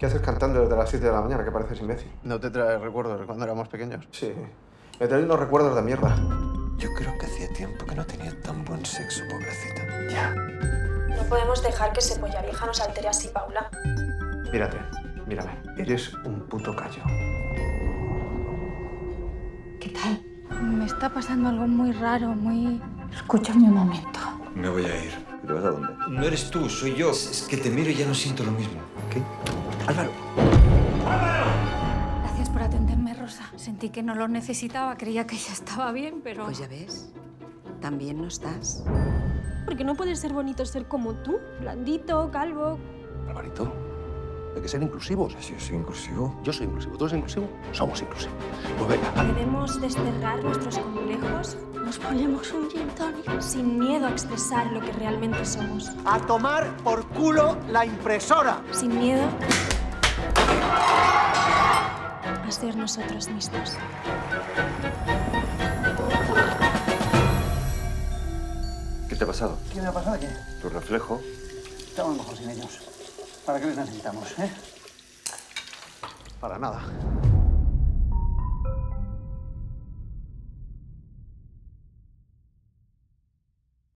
¿Qué haces cantando desde las 7 de la mañana que pareces imbécil? ¿No te trae recuerdos de cuando éramos pequeños? Sí. Me traen unos recuerdos de mierda. Yo creo que hacía tiempo que no tenía tan buen sexo, pobrecita. Ya. No podemos dejar que ese polla vieja nos altere así, Paula. Mírate, mírame. Eres un puto callo. ¿Qué tal? Me está pasando algo muy raro, muy... Escúchame un momento. Me voy a ir. ¿Te vas a dónde? No eres tú, soy yo. Es que te miro y ya no siento lo mismo. ¿Qué? Álvaro. Gracias por atenderme, Rosa. Sentí que no lo necesitaba, creía que ya estaba bien, pero... Pues ya ves, también no estás. Porque no puede ser bonito ser como tú, blandito, calvo. Alvarito, hay que ser inclusivos. Si yo soy inclusivo. Yo soy inclusivo, tú eres inclusivo, somos inclusivos. Pues venga. Debemos desterrar nuestros complejos. Nos ponemos un gin tonic sin miedo a expresar lo que realmente somos. A tomar por culo la impresora. Sin miedo ser nosotros mismos. ¿Qué te ha pasado? ¿Qué me ha pasado aquí? Tu reflejo. Estamos mejor sin ellos. ¿Para qué les necesitamos, eh? Para nada.